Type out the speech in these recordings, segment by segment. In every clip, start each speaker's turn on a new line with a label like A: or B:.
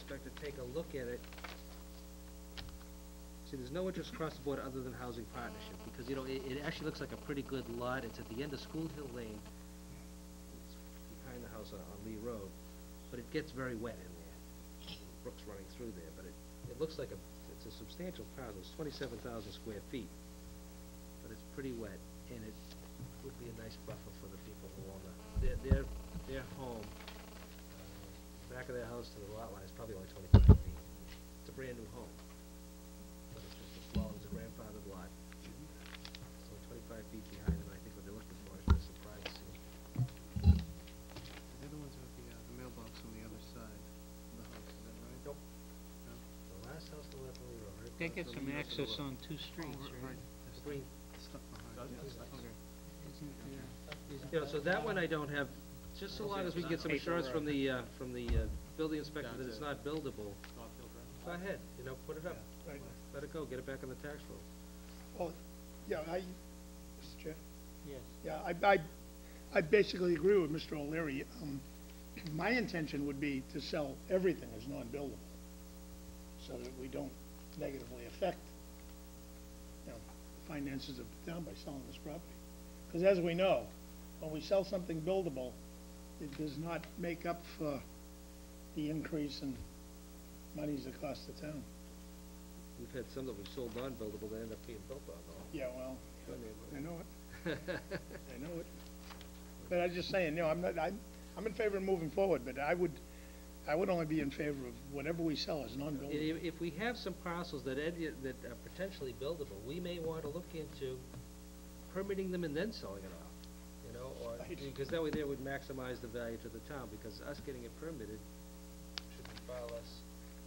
A: inspector take a look at it. See, there's no interest across the board other than housing partnership, because, you know, it, it actually looks like a pretty good lot, it's at the end of School Hill Lane. It's behind the house on, on Lee Road, but it gets very wet in there. Brook's running through there, but it, it looks like a, it's a substantial parcel, it's twenty-seven thousand square feet. But it's pretty wet, and it would be a nice buffer for the people who own the, their, their, their home, uh, back of their house to the lot line probably only twenty-five feet. It's a brand-new home, but it's just a flaw, it's a grandfathered lot. It's only twenty-five feet behind them, and I think what they're looking for is just some privacy.
B: The other ones have the, uh, the mailbox on the other side of the house, is that right?
A: Nope.
B: No?
A: The last house on Left Lee Road, right?
C: They
A: across
C: get
A: from
C: some
A: the house on the
C: access
A: left.
C: on two streets,
B: Oh,
C: right?
B: There's
A: Green.
B: stuff behind,
A: Does-
B: yes,
A: does-
B: okay.
A: You know, so that one I don't have, just so long as we get some assurance from the, uh, from the, uh, building inspector that it's not buildable, go ahead, you know, put it up,
D: Right.
A: let it go, get it back on the tax roll.
D: Well, yeah, I, Mr. Chair,
C: yes.
D: yeah, I, I, I basically agree with Mr. O'Leary. Um, my intention would be to sell everything as non-buildable, so that we don't negatively affect, you know, the finances of the town by selling this property. Because as we know, when we sell something buildable, it does not make up for the increase in monies that cost the town.
A: We've had some that we've sold non-buildable that end up being built on though.
D: Yeah, well,
A: I mean,
D: I know it. I know it. But I'm just saying, you know, I'm not, I'm, I'm in favor of moving forward, but I would, I would only be in favor of whatever we sell as non-buildable.
A: If, if we have some parcels that, ed- that are potentially buildable, we may want to look into permitting them and then selling it off, you know, or,
D: Right.
A: because that way there would maximize the value to the town, because us getting it permitted far less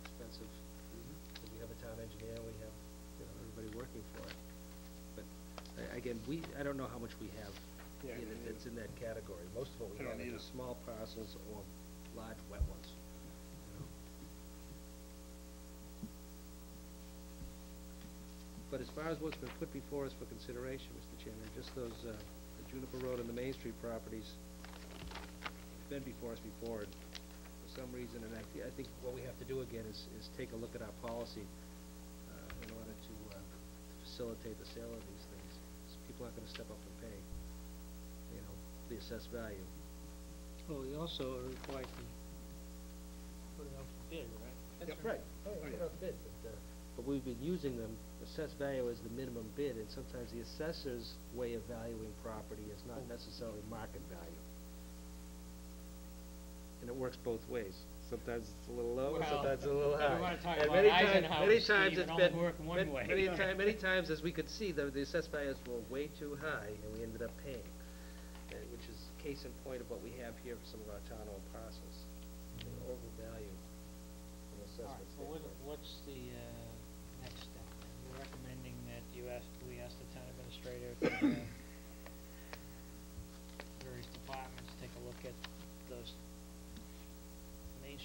A: expensive. Because we have a town engineer, we have, you know, everybody working for it. But, a- again, we, I don't know how much we have
D: Yeah,
A: in it, that's in that category. Most of what we
D: don't
A: have are
D: either.
A: just small parcels or large wet ones. you know. But as far as what's been put before us for consideration, Mr. Chairman, just those, uh, the Juniper Road and the Main Street properties, been before us before, and some reason, and I, thi- I think what we have to do again is, is take a look at our policy, uh, in order to, uh, facilitate the sale of these things. 'Cause People aren't gonna step up and pay, you know, the assessed value.
C: Well, we also are required to put it out for bid, right?
D: Yep.
A: Right, oh, yeah, put out the bid, but, uh, but we've been using them, assessed value as the minimum bid, and sometimes the assessor's way of valuing property is not necessarily market value. And it works both ways, sometimes it's a little low, and
C: Well,
A: sometimes it's a little high.
C: wanna talk
A: And
C: about
A: many times-
C: Eisenhower,
A: Many
C: Steve,
A: times
C: it
A: it's
C: only
A: been,
C: worked one way.
A: many ti- many times, as we could see, the, the assessed values were way too high, and we ended up paying. And which is case in point of what we have here for some of our town-owned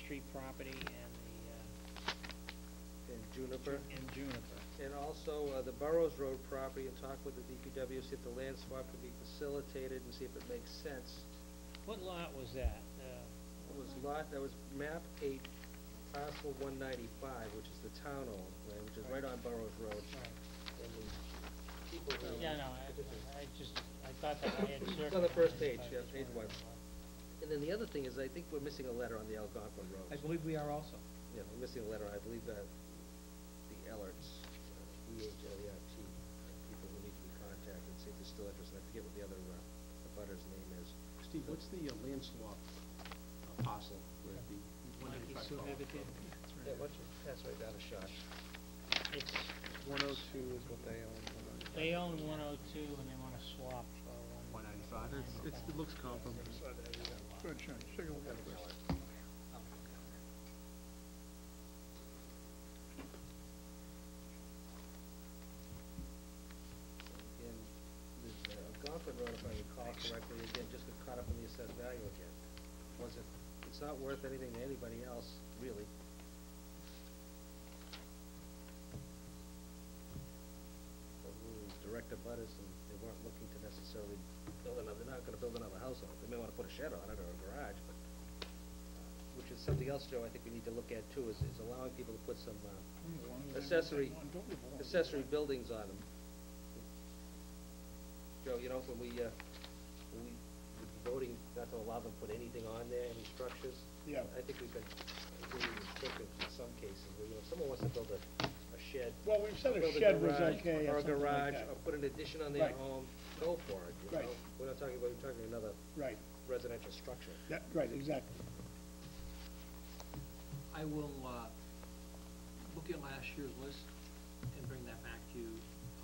C: Street property and the, uh,
A: Juniper.
C: in Juniper.
A: And also, uh, the Burrows Road property, and talk with the DPW, see if the land swap can be facilitated, and see if it makes sense.
C: What lot was that? Uh,
A: It was lot, that was map eight, parcel one ninety-five, which is the town-owned land, which is right on Burrows Road.
C: Right.
A: And the people who.
C: Yeah, no, I, I just, I thought that I had circled.
A: on the first page, yeah, page one.
C: What-
A: And then the other thing is, I think we're missing a letter on the Algonquin Road.
E: I believe we are also.
A: Yeah, we're missing a letter, I believe that the Ehlerts, uh, E H L E R T, uh, people who need to be contacted, see if they're still interested, I forget what the other, uh, the butter's name is.
B: Steve, what's the uh, land swap uh, parcel where the one
C: Mikey
B: ninety-five
C: still have it there?
A: Yeah, why don't you pass right down a shot?
C: It's,
B: One oh two is what they own.
C: they own one oh two and they wanna swap for one.
B: One ninety-five? It's, it's, it looks comparable.
D: Good, Sean, take a look at
A: the recall correctly, again, just got caught up in the assessed value again. Wasn't, it's not worth anything to anybody else, really. But we direct abutters and they weren't looking to necessarily build another, they're not gonna build another house on it. They may wanna put a shed on it or a garage, but, uh, which is something else, Joe, I think we need to look at too, is, is allowing people to put some, uh,
D: As long as they-
A: Accessory- accessory buildings on them. Joe, you know, when we, uh, when we, we'd be voting not to allow them to put anything on there, any structures.
D: Yeah.
A: I think we've been, really restricted in some cases, where, you know, if someone wants to build a, a shed.
D: Well, we've said a
A: build
D: shed was
A: garage,
D: okay or
A: Or a
D: something like
A: garage,
D: that.
A: or put an addition on their
D: Right.
A: home, go for it, you
D: Right.
A: know? We're not talking about, we're talking another
D: Right,
A: residential structure.
D: that, right, exactly.
B: I will, uh, look at last year's list and bring that back to you,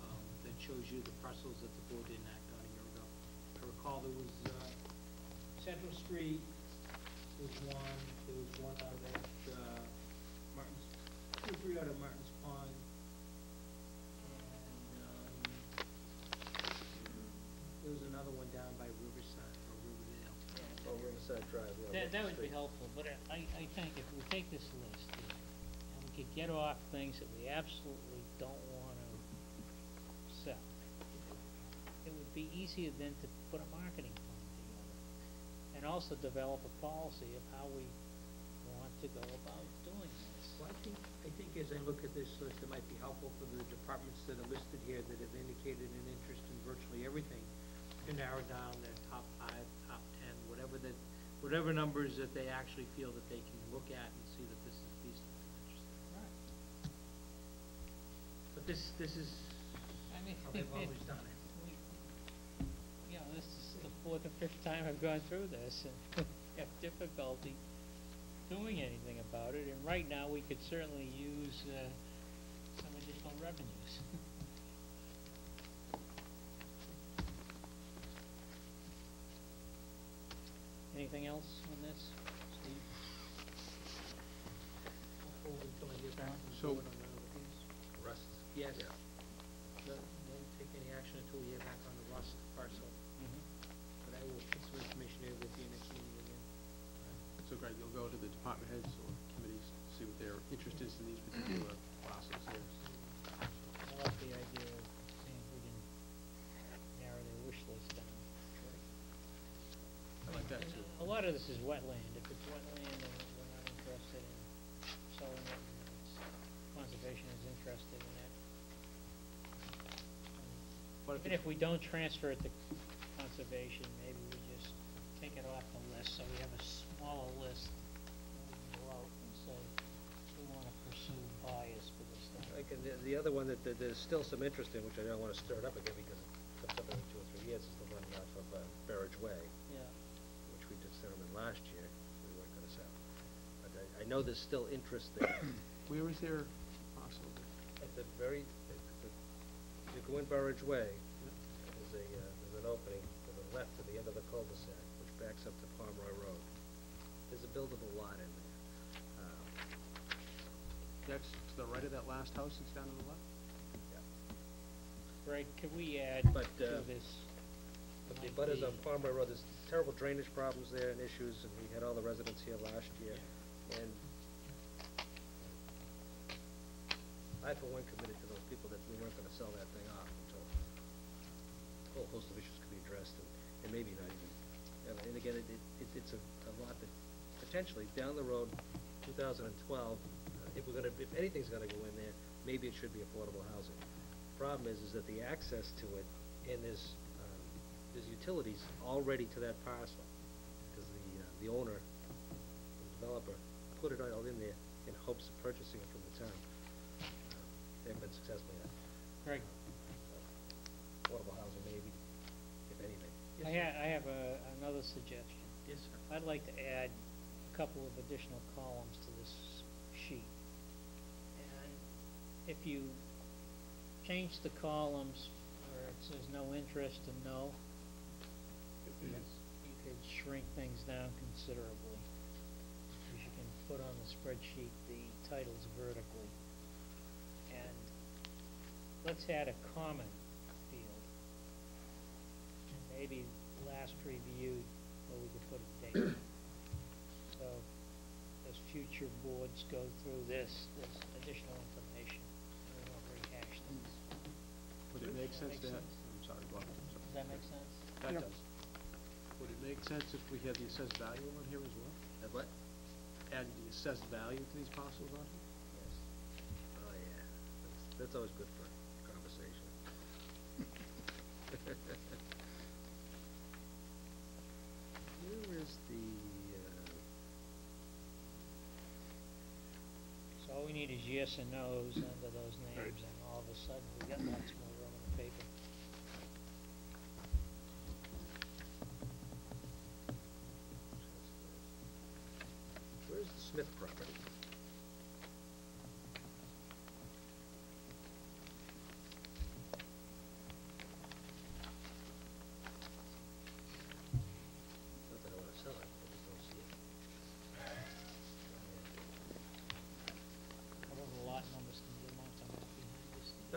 B: um, that shows you the parcels that the board didn't act on a year ago. I recall there was, uh, Central Street There was one, there was one out at, uh, Martin's, two or three out of Martin's Pond. Riverside
A: Drive, yeah.
C: That, that would be helpful, but I, I think if we take this list and we could get off things that we absolutely don't wanna sell, it would be easier then to put a marketing plan together, and also develop a policy of how we want to go about doing this.
B: Well, I think, I think as I look at this list, it might be helpful for the departments that are listed here that have indicated an interest in virtually everything, to narrow down their top five, top ten, whatever that, whatever numbers that they actually feel that they can look at and see that this is of.
C: Right.
B: But this, this is
C: I mean,
B: how they've always done it.
C: you know, this is the fourth or fifth time I've gone through this, and have difficulty doing anything about it, and right now, we could certainly use, uh, some additional revenues. Anything else on this, Steve?
B: I'll I
C: like
E: that too.
C: A lot of this is wetland, if it's wetland and we're not interested in selling it, and it's, conservation is interested in it.
E: What
C: Even if we don't transfer it to conservation, maybe we just take it off the list, so we have a smaller list. and we can go out and say, we wanna pursue buyers for this thing.
A: Like, and the, the other one that, that there's still some interest in, which I don't wanna stir it up again because it comes up every two or three years, is the know there's still interest there.
E: Where is their parcel?
A: At the very, at the, you go in Burridge Way, there's a, uh, there's an opening to the left at the end of the cul-de-sac, which backs up to Pomeroy Road. There's a buildable lot in there. Um,
E: That's to the right of that last house that's down on the left? Yeah.
C: Greg, could we add
A: But,
C: to
A: uh,
C: this?
A: But the
C: might
A: butters on
C: be-
A: Pomeroy Road, there's terrible drainage problems there and issues, and we had all the residents here last year. And I, for one, committed to those people that we weren't gonna sell that thing off until a whole host of issues could be addressed, and, and maybe not even. And, again, it, it, it's a, a lot that potentially, down the road, two thousand and twelve, uh, if we're gonna, if anything's gonna go in there, maybe it should be affordable housing. Problem is, is that the access to it, and there's, um, there's utilities already to that parcel. Because the, uh, the owner, the developer, put it all in there in hopes of purchasing it from the town. They haven't been successful yet.
C: Greg,
A: Affordable housing maybe, if anything.
C: I ha- I have a, another suggestion.
B: Yes, sir.
C: I'd like to add a couple of additional columns to this sheet. And if you change the columns where it says no interest and no, you could shrink things down considerably. Because you can put on the spreadsheet the titles vertically. And let's add a comment field. And maybe last reviewed, where we could put a date. So, as future boards go through this, there's additional information, we won't rehash things.
E: Would it make sense
C: Makes
E: to have,
C: sense.
E: I'm sorry, go ahead.
C: Does that make sense?
E: That
D: Yep.
E: does. Would it make sense if we had the assessed value on here as well?
A: Have what?
E: add the assessed value to these parcels, Arthur?
A: Yes. Oh, yeah. That's, that's always good for conversation. Where is the, uh,
C: So all we need is yes and no's under those names, and all of a sudden, we got lots more room in the paper.
A: where's the Smith property?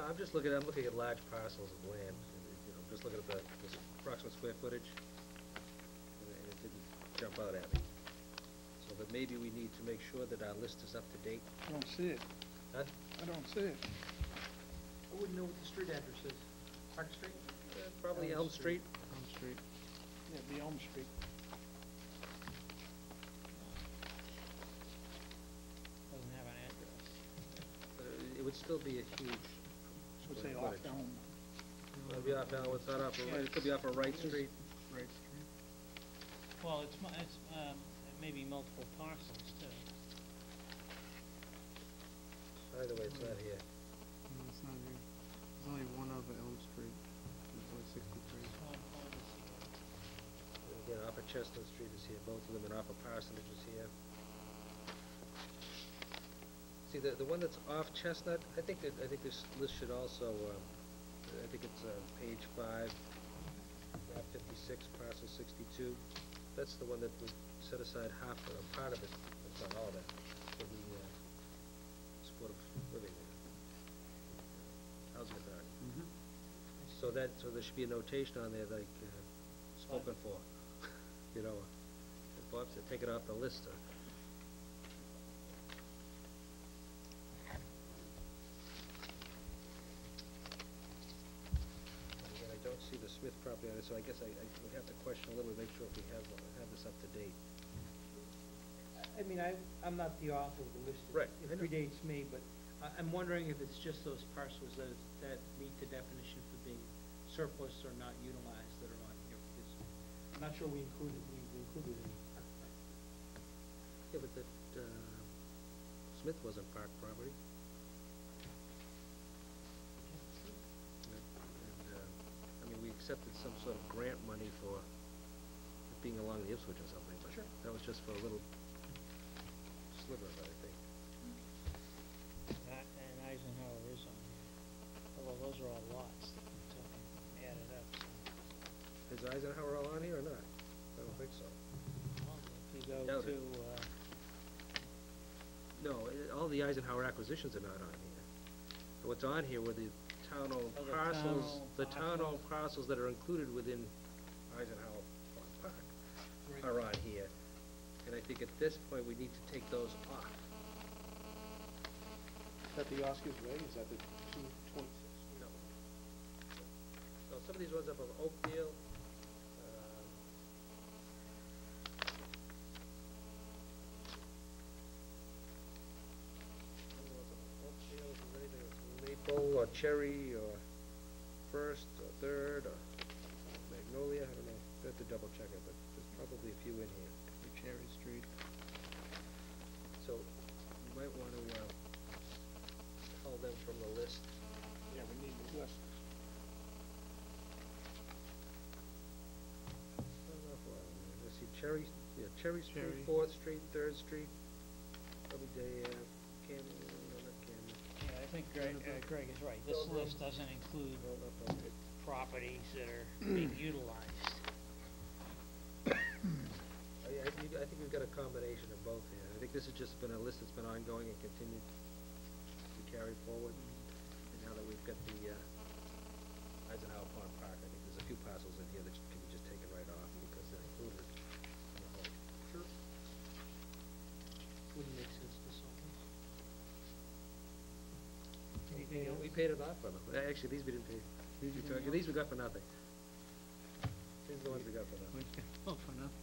A: I'm just looking, I'm looking at large parcels of land, and, you know, just looking at the, this approximate square footage, and it- didn't jump out at me. So that maybe we need to make sure that our list is up to date.
D: I don't see it.
A: Huh?
D: I don't see it.
B: I wouldn't know what the street address is. Park Street?
A: Uh, Probably
D: Elm
A: Elm Street.
E: Elm Street.
D: Yeah, it'd be Elm Street.
C: Doesn't have an address.
A: But it would still be a huge
D: Would
A: square
D: say off
A: footage.
D: Elm.
A: It'd be off Elm, it's not off, of- it could be off of Wright Street.
E: Right Street.
C: Well, it's, mu- it's, um, it may multiple parcels too.
A: Either way, it's not here.
E: No, it's not here. There's only one of Elm Street. There's only sixty-three.
C: Oh, oh,
A: Again, off of Chestnut Street is here, both of them, and off of Parsonage is here. See, the, the one that's off Chestnut, I think that, I think this list should also, um, I think it's, uh, page five, map fifty-six, parcel sixty-two. That's the one that we set aside half, uh, part of it, it's not all of it, for the, uh, supportive living, uh, housing authority.
E: Mm-hmm.
A: So that, so there should be a notation on there like, uh, spoken for, you know, uh, Bob said, take it off the list, uh. And Again, I don't see the Smith property so I guess I, I would have to question a little, bit, to make sure if we have, uh, have this up to date.
B: I mean, I, I'm not the author of the list. It-
A: Right, I
B: It
A: know.
B: predates me, but I, I'm wondering if it's just those parcels that, that meet the definition for being surplus or not utilized that are on here, because I'm not sure we included, we included any.
A: Yeah, but that, uh, Smith wasn't park property. Accepted some sort of grant money for it being along the Ipswich or something, but
B: Sure.
A: that was just for a little sliver of it, I think.
C: That, and Eisenhower is on here. Although those are all lots that we took and added up, so.
A: Is Eisenhower all on here or not? I don't think so.
C: Well, If you go
A: Doubt
C: to,
A: it.
C: uh,
A: No, i- all the Eisenhower acquisitions are not on here. What's on here were the town-owned
C: Oh, the
A: parcels,
C: town-owned
A: the town-owned
C: parcels.
A: parcels that are included within Eisenhower Park are on here. And I think at this point, we need to take those off.
E: Is that the Oscar's Way? Is that the two twenty-six?
A: No. So some of these ones up of Oakdale, um, some of those up of Oakdale, is there anything that's Maple or Cherry or First or Third or Magnolia, I don't know, I have to double check it, but there's probably a few in here.
E: Cherry Street.
A: So you might wanna, uh, cull them from the list.
D: Yeah, we need the list.
A: Not an awful lot in there. Let's see, Cherry, yeah, Cherry Street,
E: Cherry.
A: Fourth Street, Third Street, probably Day, uh, Camden, no, not Camden.
C: yeah, I think Greg, uh, Greg is right. This list doesn't include properties that are being utilized.
A: I, I think, I think we've got a combination of both here. I think this has just been a list that's been ongoing and continued to carry forward. And now that we've got the, uh, Eisenhower Pond Park, I think there's a few parcels in here that can be just taken right off because they're included in the whole.
B: Sure. Wouldn't make sense to someone. Anything
A: Yeah,
B: else?
A: We paid it off for them. Actually, these we didn't pay. These we took, these we got for nothing. These are the ones we got for nothing.
E: Oh, for nothing.